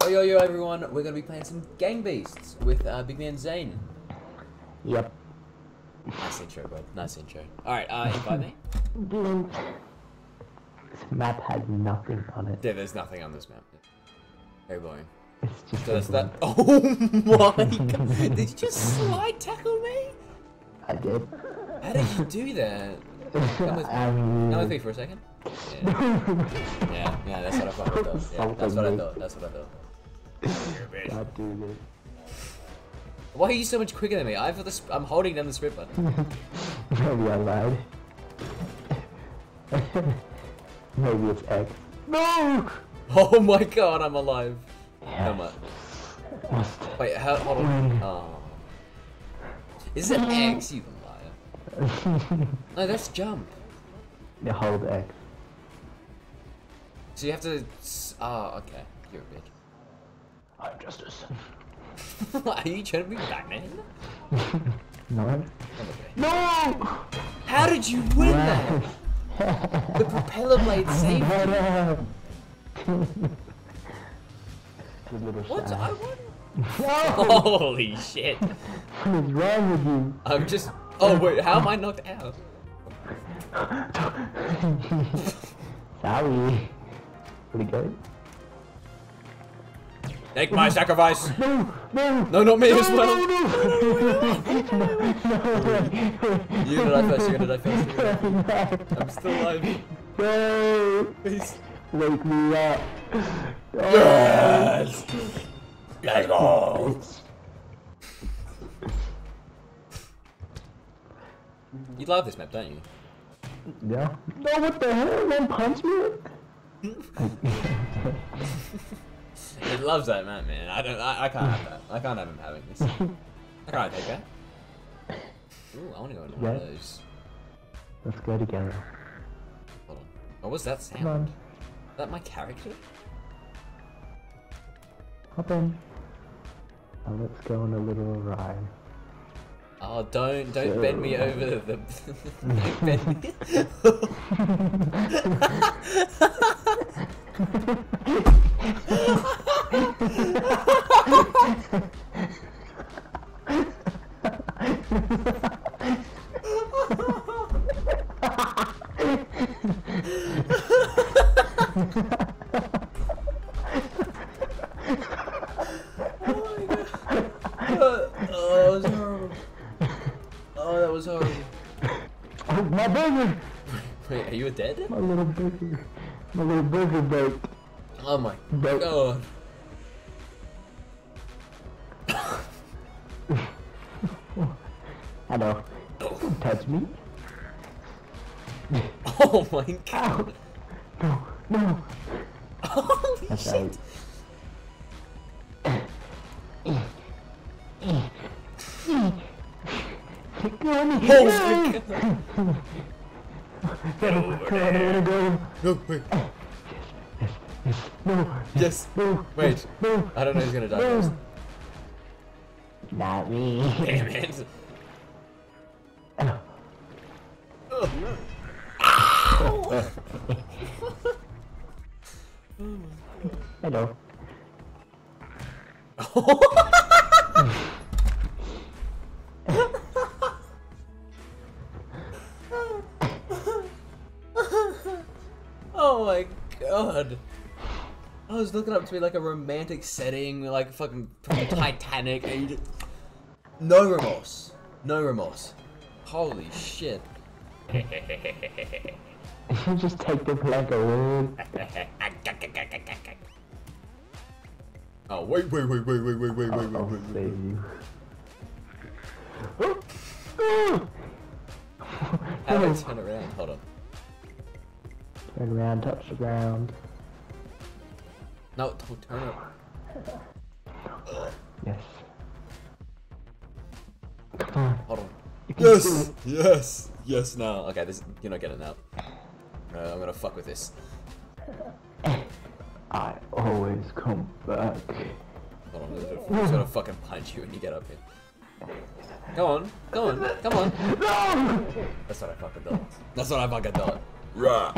Oh yo yo everyone, we're gonna be playing some Gang Beasts with uh, Big Man Zane. Yep. Nice intro, bud. Nice intro. Alright, uh, invite me. Blink. This map has nothing on it. Yeah, there's nothing on this map. Very boring. It's just So that's that. Oh my god! Did you just slide tackle me? I did. How did you do that? Come with, mean, come with me for a second. Yeah, yeah, yeah that's what I thought. Yeah, that's what I thought. That's what I thought. You're a bitch. God do this. Why are you so much quicker than me? I have the sp- I'm holding down the sprint button. Maybe I lied. Maybe it's X. No! Oh my god, I'm alive. How much? Must. Wait, how, hold on. Oh. Is it X, you liar? No, that's jump. Yeah, hold X. So you have to. Oh, okay. You're a bitch. I'm justice. Are you trying to be Batman? No? Okay. No! How did you win that? The propeller blade saved you. What? I won? No! Holy shit. What is wrong with you? I'm just. Oh wait, how am I knocked out? Sorry. Pretty good. Take my sacrifice. No! No! No, not me as well. No! You did I first. You did I first. you did I first. I'm still alive. No! Please. Wake me up. Yes. Let's go. You love this map, don't you? Yeah. No, what the hell? Don't punch me. It loves that map, man. I don't. I, I can't have that. I can't have him having this. I can't take that. Ooh, I want to go into one of those. Let's go together. Hold on. Oh, what was that sound? Come on. Is that my character? Hop in. Now let's go on a little ride. Oh, don't don't bend me over the. the don't bend me. Wait, are you dead? My little burger. My little burger broke. Oh my Broke. god. Hello. Don't touch me. Oh my god. Ow. No, no. Holy That's shit. right. Go on. My god. I wanna go. No, wait. No, Yes. no, Wait. no. I don't know who's gonna die no. first. Not me. Damn it. Hello. Oh my god. I was looking up to be like a romantic setting, like fucking fucking Titanic. and you just- No remorse. No remorse. Holy shit. Just take the plank away. Oh wait, wait, wait, wait, wait, wait, wait, wait, wait, I'll wait, wait. save you. How do I turn around? Hold on. Turn around, touch the ground. No, t- turn up. Yes. Come on. Hold on. You can do Yes! Yes! Yes, now. Okay, this you're not getting out. Uh, I'm gonna fuck with this. I always come back. Hold on, I'm just- I'm gonna fucking punch you when you get up here. Go on, go on, come on. No! That's what I fucking thought. That's what I fucking thought. Rah.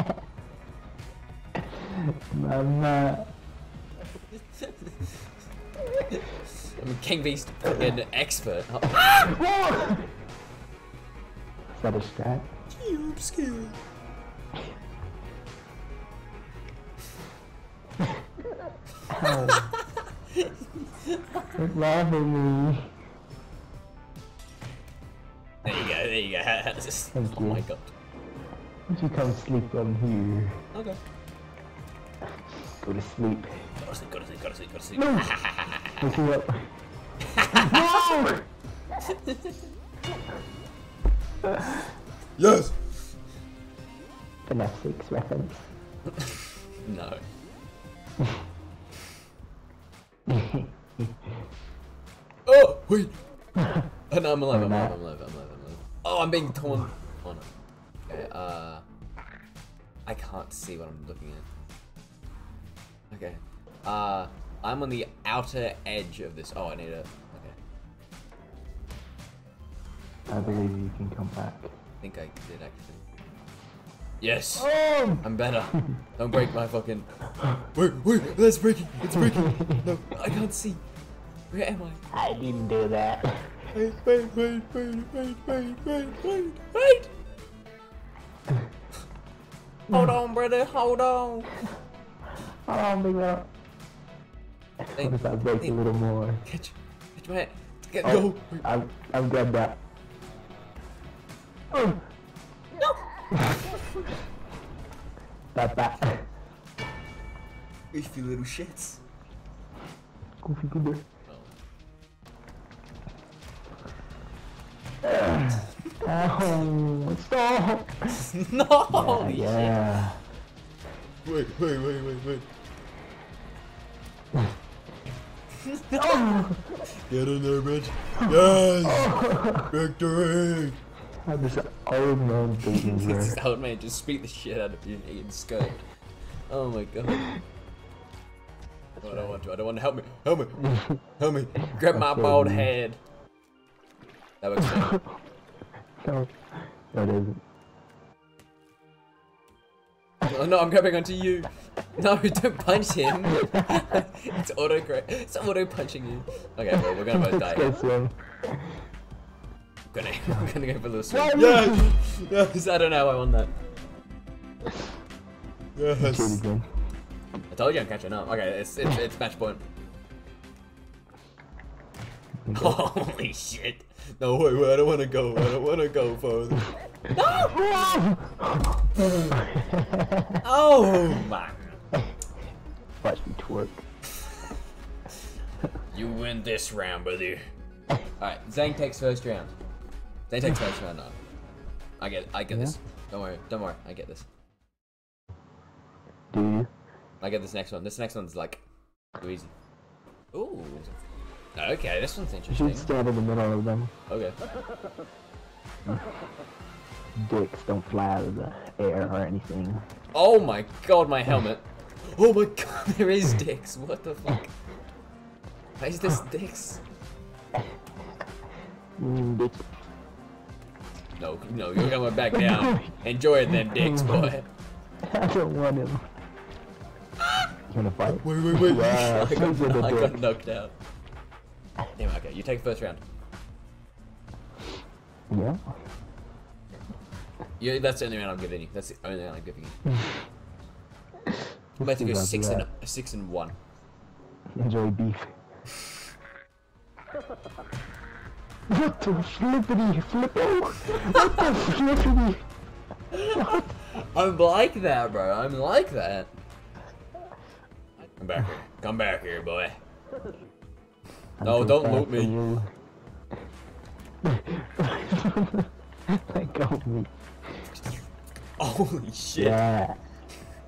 Mama. I mean, Gang Beast fucking expert. Oh, Is that a strat? I'm scared. Ow. Quit laughing me. There you go, there you go. Thank oh my you. god. Would you come sleep on here? Okay. Go to sleep. Go to sleep, go to sleep, go to sleep, go to sleep. No! Wake me up. no! yes! Finesse 6 reference. No. Oh, wait! Oh, no, I'm alive, I'm alive, I'm alive, I'm alive, I'm alive. Oh, I'm being torn. Oh no. Okay, uh. I can't see what I'm looking at. Okay. Uh, I'm on the outer edge of this. Oh, I need a. I believe you can come back. I think I did actually. Yes! Oh! I'm better. Don't break my fucking. Wait, wait, that's breaking. It's breaking. No, I can't see. Where am I? I didn't do that. Wait, wait, wait, wait, wait, wait, wait, wait, wait. Hold on, brother. Hold on. Oh, big up. Hey, What if I break hey. a little more? Catch, catch my hand. Get, Oh, go. I've, I've grabbed that. Oh! No. That, that. Beefy little shits. Goofy goober. Ow, oh, stop! no. Yeah, holy yeah. shit. Wait, wait, wait, wait, wait. Oh! Get in there, bitch. Yes. Victory. How this old man thinking This old man just speak the shit out of you and Ian skirt. Oh my god. Oh, I don't want to. I don't want to. Help me. Help me. Help me. Grab my bald head. That works. fine. No, no, it isn't. oh no, I'm grabbing onto you. No, don't punch him. it's auto. It's auto punching you. Okay, well, we're gonna both die. Gonna, I'm gonna go for a little swim. Why Yes! Yes! I don't know how I won that. Cheat Yes! again. I told you I'm catching up. Okay, it's, it's, it's match point. Holy shit. No, wait, wait, I don't wanna go. I don't wanna go further. Oh my. Watch me twerk. You win this round, buddy. Alright, Zane takes first round. Zane take first round now. I get I get this. Don't worry, don't worry, I get this. Do you? I get this next one. This next one's like too easy. Ooh. Okay, this one's interesting. You should stand in the middle of them. Okay. Dicks don't fly out of the air or anything. Oh my god, my helmet. Oh my god, there is dicks. What the fuck? Why is this dicks? Mm, dicks. No, no, you're going back down. Enjoy them dicks, boy. I don't want him. You wanna fight? Wait, wait, wait. Yeah, I, got, sleep I got dick. knocked out. Damn, okay, you take first round. Yeah. Yeah, that's the only round I'm giving you. That's the only round I'm giving you. I'm about to go six and six and one. Enjoy beef. What the flippity flippo? What the flippity? I'm like that, bro. I'm like that. Come back here. Come back here, boy. No, don't loot me. Let go of me. Holy shit. Yeah.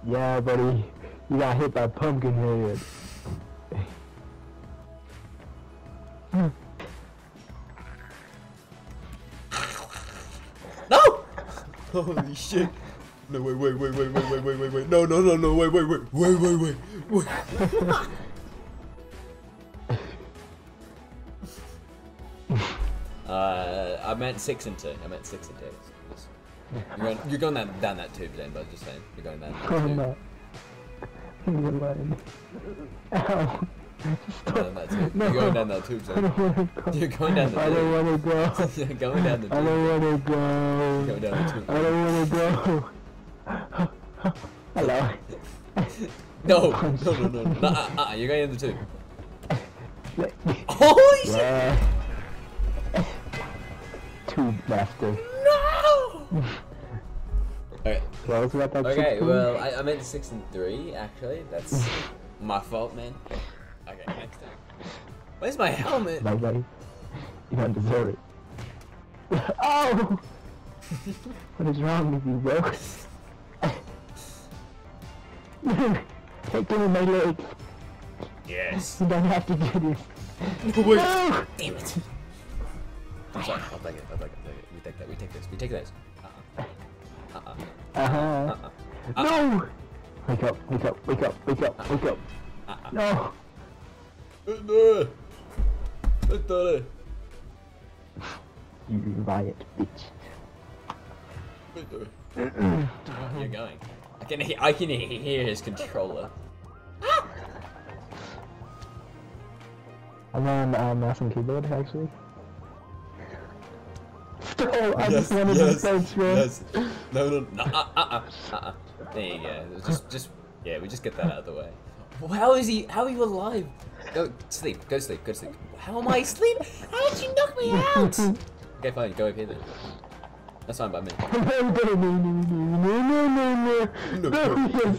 Yeah, buddy. You got hit by Pumpkinhead. No! Holy shit. No, wait, wait, wait, wait, wait, wait, wait, wait, wait. No, no, no, no, wait, wait, wait, wait, wait, wait, wait. uh, I meant six and two. I meant six and two. You're going, you're going that, down that tube then, but just saying. You're going down that Oh tube. no. Leave me alone. Ow. You're going down that tube. No. You're going down that tube, I don't want to go. You're going down the I don't tube. want to go. You're going down the I don't want to You're go. going down the tube. I don't want to go. Hello. No, no, no, no. no. Uh, uh, you're going in the tube. Holy shit! Tube master. No! Okay. What was about that Okay, well, I, I meant six and three, actually. That's my fault, man. Okay, next time. Where's my helmet? My buddy. You don't deserve it. oh! what is wrong with you, bro? Take give me my legs. Yes. You don't have to get it. Wait. No! Damn it. I'm sorry. I'll take it. I'll take it. We take that. We take this. We take this. Uh-uh. Uh-uh. Uh-huh. Uh-uh. No! Wake up, wake up, wake up, wake up, wake up. Uh-uh. No! You riot, bitch. You're going. I can hear, I can hear his controller. I'm on uh, mouse and keyboard, actually. Oh, I yes, just wanted yes, to search, man. yes. No, no, no. Uh, uh, uh, uh, uh. There you go. Just, just, yeah, we just get that out of the way. How is he? How are you alive? Go sleep. Go sleep. Go to sleep. How am I asleep? How did you knock me out? okay, fine. Go up here then. That's fine by me. no, no, no, no, no, no, no, No, no, no.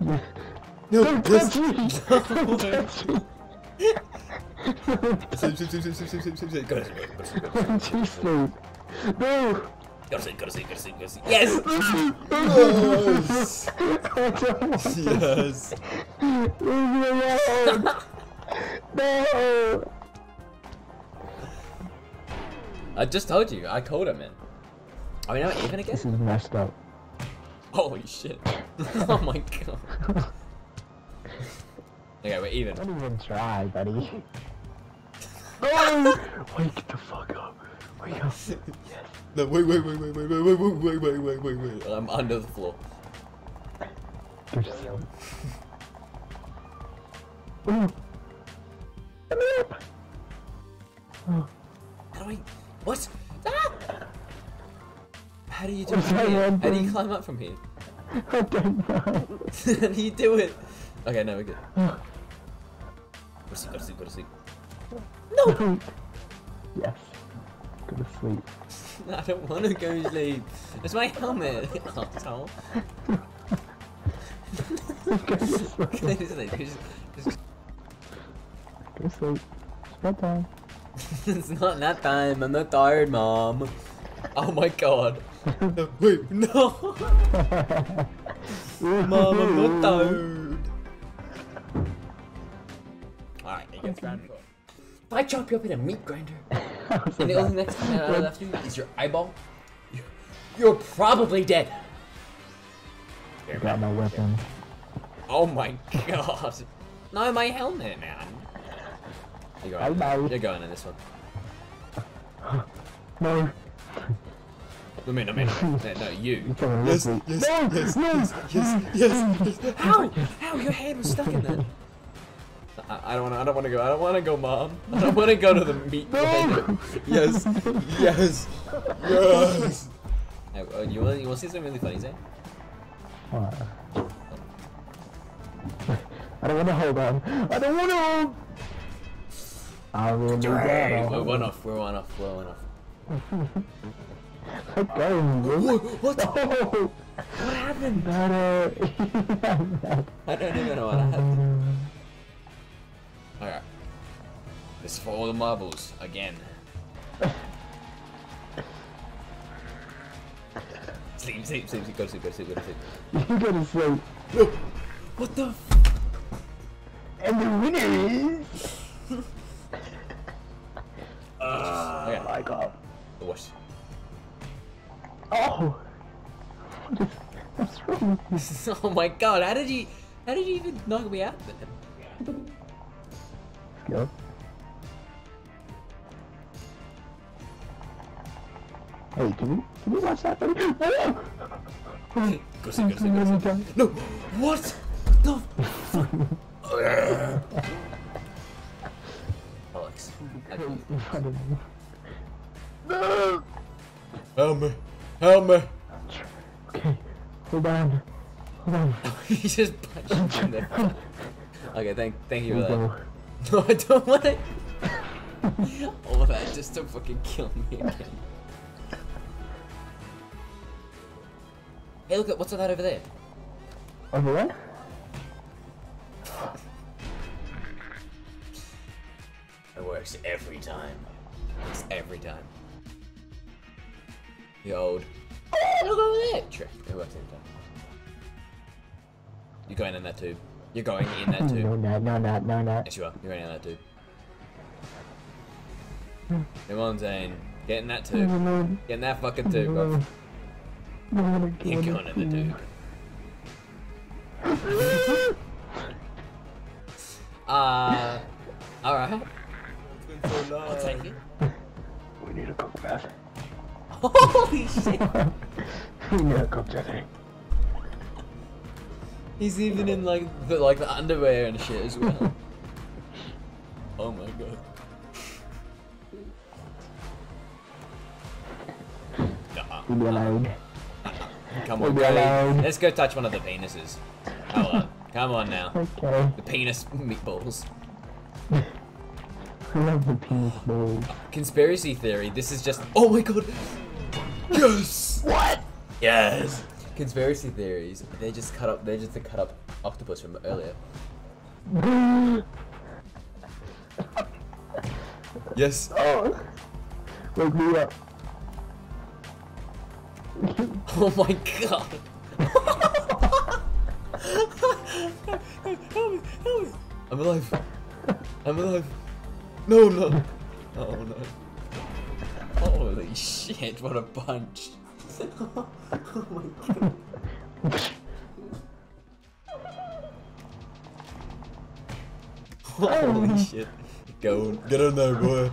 no, yes, yes. No, Don't yes. touch me! Don't touch me! Sleep, sleep, sleep, sleep, sleep, sleep, sleep, sleep. Go to sleep. Go to sleep. Go to Don't sleep. you sleep. No! Go to sleep. Go to sleep. Go to sleep. Go to sleep. Yes. Yes. I don't want Yes. Leave me alone! No! I just told you. I called him in. Are we not even again? This is messed up. Holy shit. oh my god. Okay, we're even. Don't even try, buddy. No! Wake the fuck up. Wake up. Yes. No, wait, wait, wait, wait, wait, wait, wait, wait, wait, wait, wait, wait. I'm under the floor. Go to. Ooh. Let me up. Oh. How do I... What? Ah! How do you do it from here? How do you climb up from here? I don't know. How do you do it? Okay, now we're good. Go to sleep, go to sleep, go to sleep. No! yes. Go to sleep. I don't want to go to sleep. It's my helmet. Asshole. Go to sleep. Go to sleep. Just- just- Go to sleep. It's bedtime. it's not that time. I'm not tired, mom. Oh my god. No, wait, no. Mom, I'm not tired. Alright, you get round four. If I chop you up in a meat grinder, and the only next uh, thing I have left you is your eyeball, you're, you're probably dead. I got my weapon. Oh my god. No, my helmet, man. You're going, Bye-bye. you're going in this one. No. No, me, no, me, no, me. no, no, you. You Yes, yes, no, yes, no, yes, yes, yes, yes. How? How? Your hand was stuck in there. I, I don't want to. I don't want to go. I don't want to go, mom. I don't want to go to the meat grinder. Yes, yes, yes. Hey, uh, you want? You want to see something really funny, Zane? What? I don't want to hold on. I don't want to hold. I really Hey, got we're one off. We're one off. We're one off. I got him. What? What? Oh, What happened? better. I don't even know what happened. Alright. This is for all the marbles again. sleep, sleep, sleep, sleep, go to sleep, go to sleep, go to sleep. you gotta sleep. No! What the? F- And the winner is. Oh my god. Wash. Oh. What is, what's wrong with you? oh my god, how did you how did you even knock me out? Skill. Hey, can you can you watch that buddy? Oh! Go to sleep, go sleep, go sleep. No! What? No! Okay. in front of me. No! Help me! Help me! Okay, hold on. Hold on. he just punched me in the Okay, thank thank you for that. No, I don't want it. All of that just to fucking kill me again. Hey, look at what's that over there? Over there? Works every time. It's every time. The old. Oh, look over there! Trick. It works every time. You're going in that tube. You're going in that No, tube. no, no, no, no, no. Yes, you are. You're going in that tube. Come on, Zane. Get in that tube. No, Get in that fucking tube, bro. no. No, I You're in going in the tube. Uh, alright. I'll take it. We need a cook bath. Holy shit! we need a cook bath. He's even in like the like the underwear and shit as well. oh my god. Leave me alone. Come We'll on, be allowed. Let's go touch one of the penises. Come on, come on now. Okay. The penis meatballs. I love the penis. Conspiracy theory. This is just. Oh my god. Yes. What? Yes. Conspiracy theories. They just cut up. They're just the cut up octopus from earlier. Yes. oh! Wake me up. Oh my god. help me, help me. I'm alive. I'm alive. No, no. Oh no. Holy shit, what a bunch. oh my god. Holy shit. Go, get in there, boy.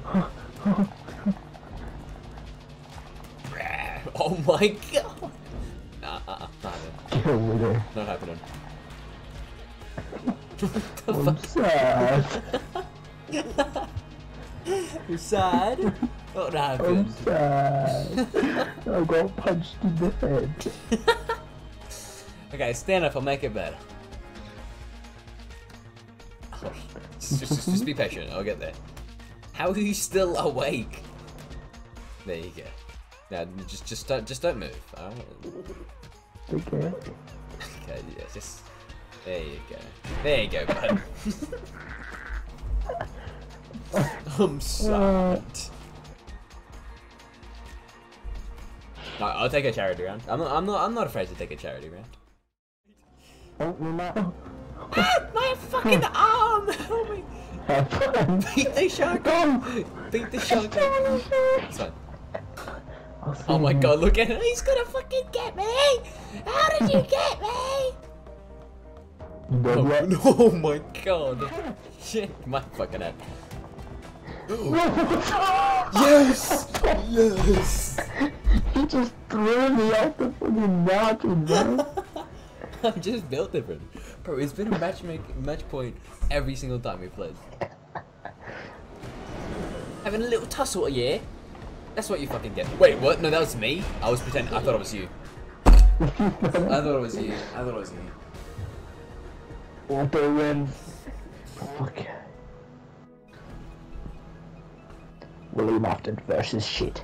oh my god. Nah, uh, not happening. Get over there. Not happening. I'm sad. You're sad? Oh, what I'm happened? sad. I got punched in the head. Okay, stand up, I'll make it better. Oh, just, just, just be patient, I'll get there. How are you still awake? There you go. Now, just, just don't, just don't move. Alright. Okay. Okay, yeah, just. There you go. There you go, bud. I'm sad. No, I'll take a charity round. I'm not. I'm not. I'm not afraid to take a charity round. Oh, no, no. Ah, my fucking arm! Help me! Beat the shark! Beat the shark! It's fine. Oh my god, look at him! He's gonna fucking get me! How did you get me? You Oh, no, oh my god! Shit, my fucking head. Yes! Yes! He just threw me out the fucking mountain, bro. I'm just built different. Bro, it's been a match make, match point every single time we played. Having a little tussle, yeah? That's what you fucking get. Wait, what? No, that was me? I was pretending. I thought it was you. I thought it was you. I thought it was you. Walter wins. Fuck. William Afton versus shit.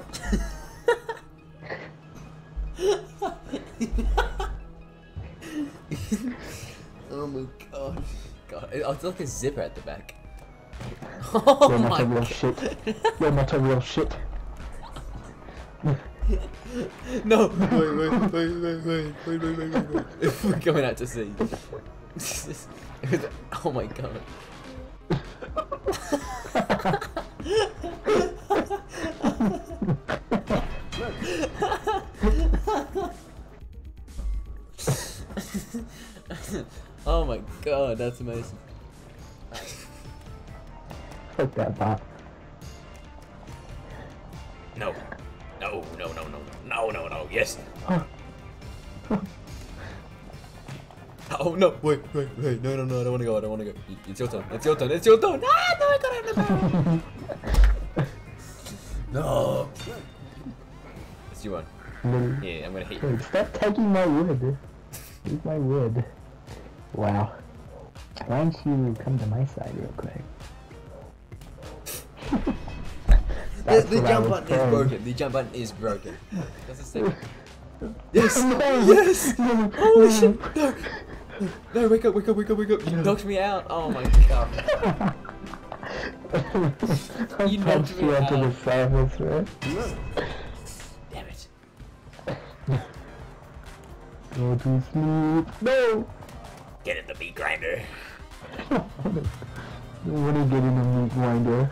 Oh my god. God, it- it's like a zipper at the back. Oh You're not a real god. shit. You're not a real shit. No! Wait, wait, wait, wait, wait, wait, wait, wait, wait, wait. If we're going out to sea. oh my god. oh my god, that's amazing. Fuck that bot. No. No, no, no, no, no, no, no, yes. Oh no, wait, wait, wait, no, no, no, I don't wanna go, I don't wanna go. It's your turn, it's your turn, it's your turn. Ah, no, I got out of the barrel. No. Let's do one. Little- Yeah, I'm gonna hit you. Stop taking my wood. Leave my wood. Wow. Why don't you come to my side real quick? The, the jump was button is broken. The jump button is broken. That's a second. Yes! No. Yes! No. Holy shit! No! No, wake up, wake up, wake up, wake up! You knocked me out! Oh my god. I You knocked punched me you onto out. the surface, right? Damn it. Go to sleep. No! Get in the meat grinder. I don't want to get in the meat grinder.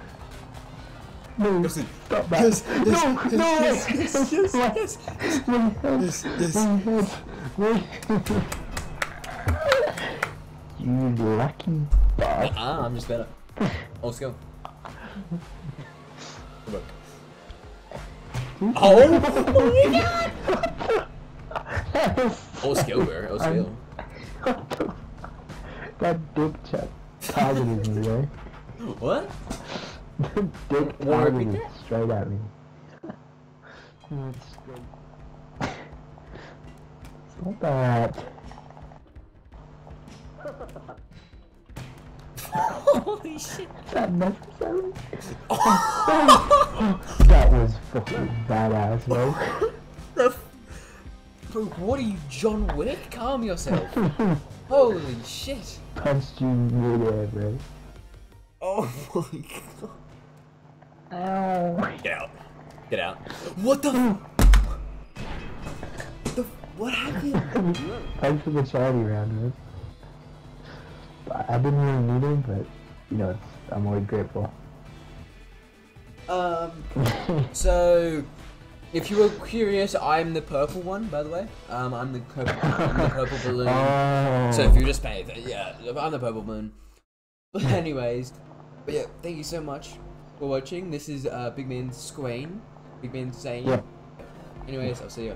No, stop that. yes, no, yes, no, yes, yes, yes, my, yes, my head, Yes, yes. my head, my You lucky bastard. Ah, I'm just better. Oh, let's go. Look. Oh my god! Oh, skill, bro. Oh, skill. that dick check targeted me, right? What? dick Wanna targeted that? straight at me. It's straight. Stop that. Holy shit. That necessary? that was fucking badass, bro. The Bro, what are you, John Wick? Calm yourself. Holy shit. Punched you midair, bro. Oh my god. Ow. Get out. Get out. What the f- The What happened? Thanks for the charity round, man. I I didn't really need him, but you know, it's, I'm always grateful. Um, so, if you were curious, I'm the purple one, by the way. Um, I'm the, purple, I'm the purple balloon. Oh. So if you just pay, yeah, I'm the purple balloon. But anyways, but yeah, thank you so much for watching. This is uh, Big Man Squain. Big Man saying. Yeah. Anyways, I'll see you.